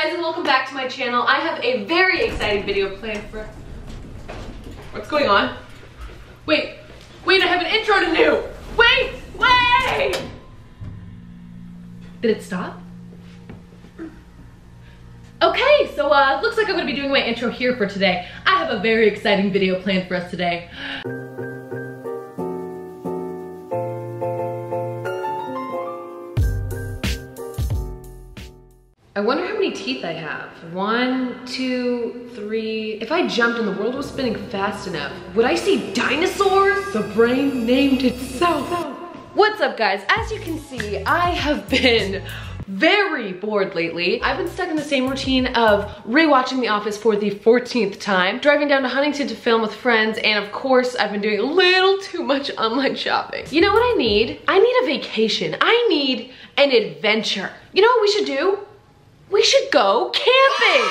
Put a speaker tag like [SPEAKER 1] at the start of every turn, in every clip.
[SPEAKER 1] guys and welcome back to my channel. I have a very exciting video planned for... What's going on? Wait, wait, I have an intro to do. Wait, wait! Did it stop? Okay, so uh, looks like I'm gonna be doing my intro here for today. I have a very exciting video planned for us today. I wonder how many teeth I have. One, two, three. If I jumped and the world was spinning fast enough, would I see dinosaurs? The brain named itself. What's up guys? As you can see, I have been very bored lately. I've been stuck in the same routine of rewatching The Office for the 14th time, driving down to Huntington to film with friends, and of course, I've been doing a little too much online shopping. You know what I need? I need a vacation. I need an adventure. You know what we should do? We should go camping.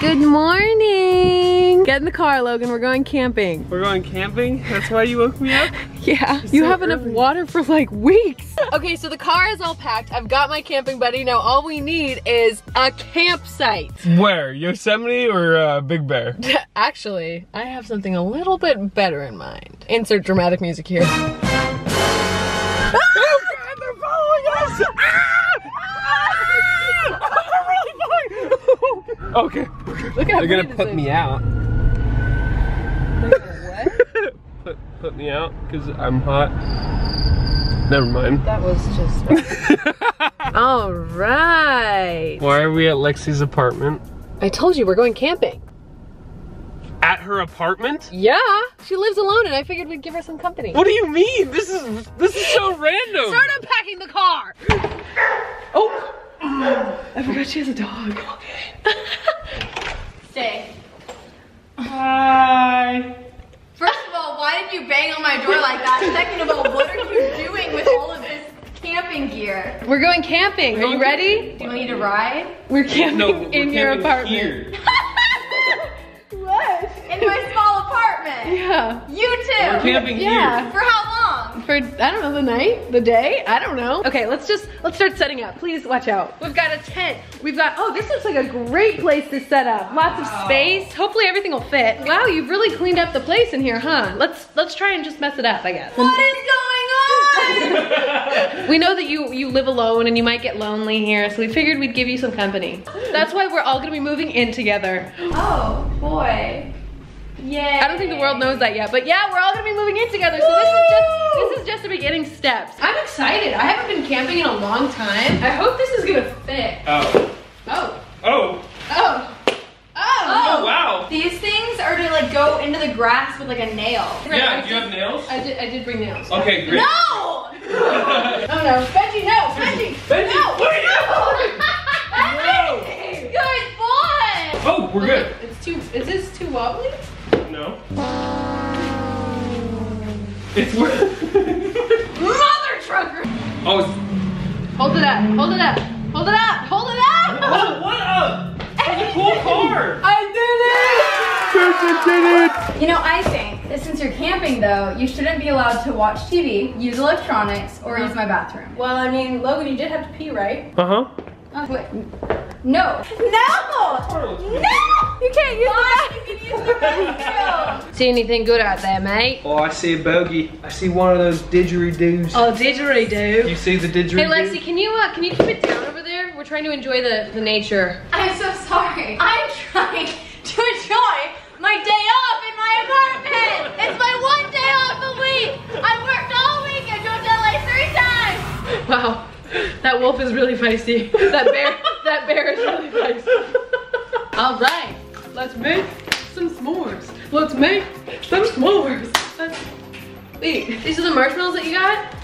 [SPEAKER 1] Good morning. Get in the car, Logan. We're going camping.
[SPEAKER 2] We're going camping? That's why you woke me up?
[SPEAKER 1] Yeah,
[SPEAKER 2] It's
[SPEAKER 1] you
[SPEAKER 2] so
[SPEAKER 1] have enough water for like weeks. okay, so the car is all packed. I've got my camping buddy. Now all we need is a campsite.
[SPEAKER 2] Where? Yosemite or uh, Big Bear?
[SPEAKER 1] Actually, I have something a little bit better in mind. Insert dramatic music here.
[SPEAKER 2] oh God, they're following us! Okay.
[SPEAKER 1] Look how
[SPEAKER 2] They're gonna put
[SPEAKER 1] this
[SPEAKER 2] me
[SPEAKER 1] is.
[SPEAKER 2] out.
[SPEAKER 1] What?
[SPEAKER 2] put, put me out because I'm hot. Never mind.
[SPEAKER 1] That was just. all right.
[SPEAKER 2] Why are we at Lexi's apartment?
[SPEAKER 1] I told you we're going camping.
[SPEAKER 2] At her apartment?
[SPEAKER 1] Yeah, she lives alone, and I figured we'd give her some company.
[SPEAKER 2] What do you mean? This is this is so random.
[SPEAKER 1] Start unpacking the car. Oh, I forgot she has a dog.
[SPEAKER 3] Stay.
[SPEAKER 2] Hi.
[SPEAKER 3] First of all, why did you bang on my door like that? Second of all, what are you doing with all of this camping gear?
[SPEAKER 1] We're going camping. Are you ready?
[SPEAKER 3] Do you want me to ride?
[SPEAKER 1] We're camping
[SPEAKER 2] No, we're
[SPEAKER 1] in your apartment.
[SPEAKER 2] here.
[SPEAKER 1] What?
[SPEAKER 3] In my small apartment.
[SPEAKER 1] Yeah.
[SPEAKER 3] You too.
[SPEAKER 2] We're
[SPEAKER 3] too.
[SPEAKER 2] camping
[SPEAKER 1] Yeah.
[SPEAKER 2] here.
[SPEAKER 3] For how long?
[SPEAKER 1] For I don't know the night, the day. I don't know. Okay, let's just let's start setting up. Please watch out. We've got a tent. We've got oh, this looks like a great place to set up. Lots of space. Hopefully everything will fit. Wow, you've really cleaned up the place in here, huh? Let's let's try and just mess it up, I guess.
[SPEAKER 3] What is going on?
[SPEAKER 1] We know that you you live alone and you might get lonely here, so we figured we'd give you some company. That's why we're all gonna be moving in together.
[SPEAKER 3] oh boy. Yay.
[SPEAKER 1] I don't think the world knows that yet, but yeah, we're all gonna be moving in together. So this is just this is just the beginning steps. I'm excited. I haven't been camping in a long time. I hope this is gonna fit.
[SPEAKER 2] Oh.
[SPEAKER 1] Oh,
[SPEAKER 2] Oh.
[SPEAKER 1] oh, oh.
[SPEAKER 2] Oh, oh. wow.
[SPEAKER 3] These things are to like go into the grass with like a nail.
[SPEAKER 2] Yeah, do you have nails?
[SPEAKER 1] I did I did bring nails.
[SPEAKER 2] Okay, great.
[SPEAKER 3] No!
[SPEAKER 1] Oh no, Benji, no, Benji.
[SPEAKER 2] Benji,
[SPEAKER 1] No.
[SPEAKER 2] what are you doing? No.
[SPEAKER 3] Good boy!
[SPEAKER 2] Oh, we're good.
[SPEAKER 1] It's too. Is this too wobbly?
[SPEAKER 2] No. It's worth.
[SPEAKER 3] Mother trucker!
[SPEAKER 2] oh, it's-
[SPEAKER 1] Hold it up. Hold it up. Hold it up. Hold it up.
[SPEAKER 2] oh, what up? It's a cool car.
[SPEAKER 1] I did it.
[SPEAKER 3] You know, I think that since you're camping though, you shouldn't be allowed to watch TV, use electronics, or use my bathroom.
[SPEAKER 1] Well, I mean, Logan, you did have to pee, right?
[SPEAKER 2] Uh huh.
[SPEAKER 3] Oh, wait. No! No! No! You can't use the You can use the bathroom!
[SPEAKER 1] See anything good out there, mate?
[SPEAKER 4] Oh, I see a bogey. I see one of those didgeridoos.
[SPEAKER 1] Oh, didgeridoo.
[SPEAKER 4] You see the didgeridoo?
[SPEAKER 1] Hey Lexi, can you uh, can you keep it down over there? We're trying to enjoy the, the nature.
[SPEAKER 3] I'm so sorry. I'm trying to enjoy my day off in my apartment! It's my one day off a week! I worked all week and drove to LA three times!
[SPEAKER 1] Wow, that wolf is really feisty. That bear, that bear is really feisty. All right, let's make some s'mores. Let's make some s'mores. Let's- Wait, these are the marshmallows that you got?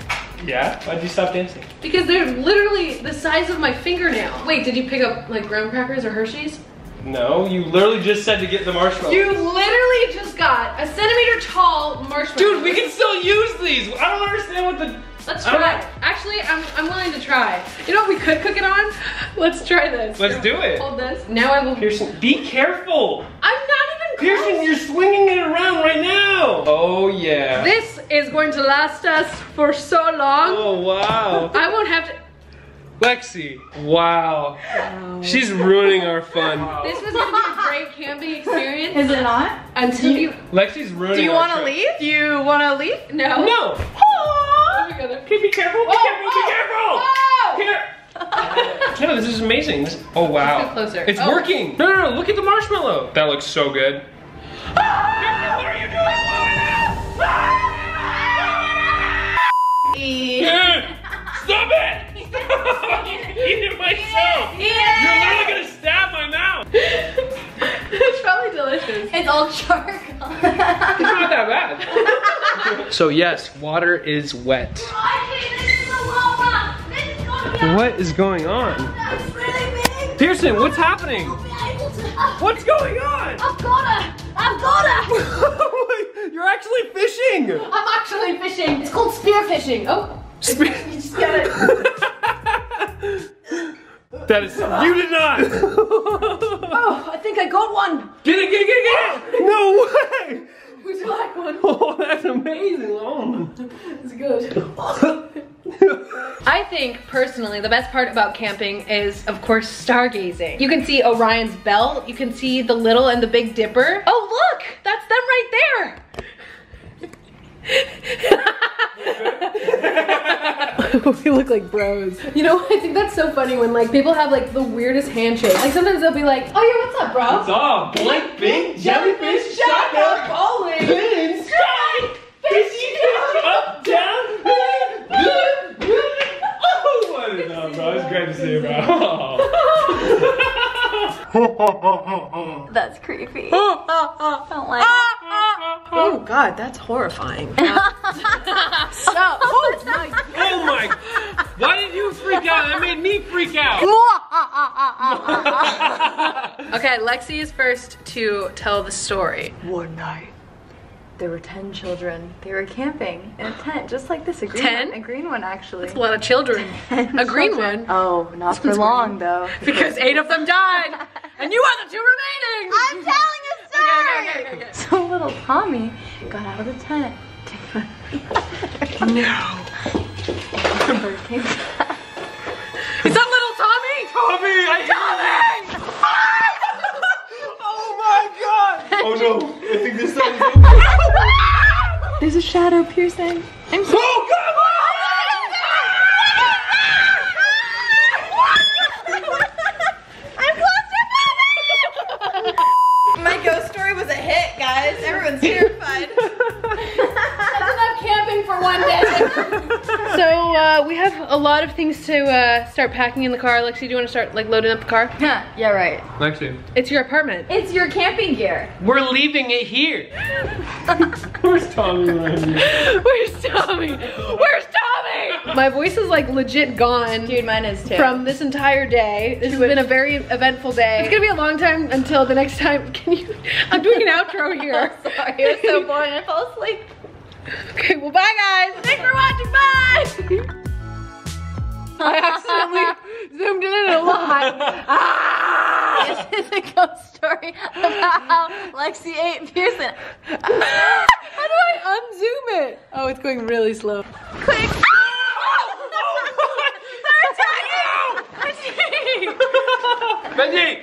[SPEAKER 2] Yeah. Why'd you stop dancing?
[SPEAKER 1] Because they're literally the size of my fingernail. Wait, did you pick up like graham crackers or Hershey's?
[SPEAKER 2] No, you literally just said to get the marshmallows.
[SPEAKER 1] You literally just got a centimeter tall marshmallow.
[SPEAKER 2] Dude, we can still use these. I don't understand what the.
[SPEAKER 1] Let's try.
[SPEAKER 2] know.
[SPEAKER 1] Actually, I'm, I'm willing to try. You know what we could cook it on? Let's try this.
[SPEAKER 2] Let's do it.
[SPEAKER 1] Hold this. Now I will.
[SPEAKER 2] Pierson, be careful.
[SPEAKER 1] I'm not even
[SPEAKER 2] Pierson,
[SPEAKER 1] close.
[SPEAKER 2] you're swinging it around right now. Oh yeah.
[SPEAKER 1] This is going to last us for so long.
[SPEAKER 2] Oh wow.
[SPEAKER 1] I won't have to.
[SPEAKER 2] Lexi, wow. She's ruining our fun.
[SPEAKER 1] This was gonna be a great camping experience
[SPEAKER 3] Is it not?
[SPEAKER 1] until you.
[SPEAKER 2] Lexi's ruining
[SPEAKER 3] Do you
[SPEAKER 2] our
[SPEAKER 3] want to
[SPEAKER 2] trip.
[SPEAKER 3] leave? Do you want to leave?
[SPEAKER 1] No.
[SPEAKER 2] No.
[SPEAKER 1] Oh my God.
[SPEAKER 2] Okay, be careful, be oh, careful, be oh, careful! Oh! Here. No, this is amazing. This- oh wow.
[SPEAKER 1] Let's go closer.
[SPEAKER 2] It's
[SPEAKER 1] Oh.
[SPEAKER 2] working. No, no, no, look at the marshmallow. That looks so good. Ah! What are you doing? Dude, ah! stop it! I'm eating myself. You're literally gonna stab my mouth.
[SPEAKER 1] it's probably delicious.
[SPEAKER 3] It's all charcoal.
[SPEAKER 2] It's not that bad.
[SPEAKER 4] So yes, water is wet.
[SPEAKER 3] this is a lava. This is going to be
[SPEAKER 2] What is going on?
[SPEAKER 3] Really.
[SPEAKER 2] Pierson, what's happening?
[SPEAKER 3] I'll be able to- I've
[SPEAKER 2] What's going on?
[SPEAKER 3] I've got it. I've got it.
[SPEAKER 2] You're actually fishing.
[SPEAKER 1] I'm actually fishing. It's called spear fishing. Oh.
[SPEAKER 3] You just get it.
[SPEAKER 2] that is, you did not.
[SPEAKER 1] Oh, I think I got one.
[SPEAKER 2] Get it, get it, get it, get it. No way.
[SPEAKER 1] Would you like one?
[SPEAKER 2] Oh, that's amazing. Oh.
[SPEAKER 1] It's good. I think personally the best part about camping is of course stargazing. You can see Orion's belt, you can see the little and the big dipper. Oh look, that's them right there. we look like bros. You know, I think that's so funny when like people have like the weirdest handshake. Like sometimes they'll be like, oh yeah, what's up, bro?
[SPEAKER 2] Stop. Blank, bing, jellyfish, shotgun,
[SPEAKER 1] bowling.
[SPEAKER 2] spin, strike, fishy, up, down. Oh, what is up, bro? It's great to see you, bro.
[SPEAKER 3] That's creepy. Don't like
[SPEAKER 1] Oh god, that's horrifying.
[SPEAKER 3] it. Stop.
[SPEAKER 1] oh my
[SPEAKER 2] Oh my! Why did you freak out? That made me freak out.
[SPEAKER 1] Okay, Lexi is first to tell the story.
[SPEAKER 5] One night, there were 10 children. They were camping in a tent, just like this. A green
[SPEAKER 1] 10?
[SPEAKER 5] one. A green one, actually.
[SPEAKER 1] That's A lot of children. A green one.
[SPEAKER 5] Oh, not for long, though.
[SPEAKER 1] Because eight of them died. And you are the two remaining.
[SPEAKER 3] I'm telling a story.
[SPEAKER 1] Okay, okay, okay.
[SPEAKER 5] So little Tommy got out of the tent.
[SPEAKER 2] No.
[SPEAKER 5] Came back.
[SPEAKER 1] Is that little Tommy?
[SPEAKER 2] Tommy, I Oh my god! Oh no, I think this time is.
[SPEAKER 5] There's a shadow piercing. I'm so
[SPEAKER 3] a
[SPEAKER 1] lot of things to uh, start packing in the car. Lexi, do you want to start like loading up the car?
[SPEAKER 5] yeah, yeah, right.
[SPEAKER 2] Lexi,
[SPEAKER 1] It's your apartment.
[SPEAKER 5] It's your camping gear.
[SPEAKER 2] we're leaving it here. Where's Tommy right here?
[SPEAKER 1] Where's Tommy? Where's Tommy? My voice is like legit gone.
[SPEAKER 5] Dude, mine is too.
[SPEAKER 1] From this entire day. This has been a very eventful day. It's gonna be a long time until the next time. Can you? I'm doing an outro here.
[SPEAKER 3] Sorry, it was so boring. I fell asleep.
[SPEAKER 1] Okay, well, bye guys. Thanks for watching. Bye. I accidentally zoomed in a lot. Ah!
[SPEAKER 3] This is a ghost story about how Lexi ate Pierson.
[SPEAKER 1] How do I unzoom it? Oh, it's going really slow.
[SPEAKER 3] Quick.
[SPEAKER 2] Benji!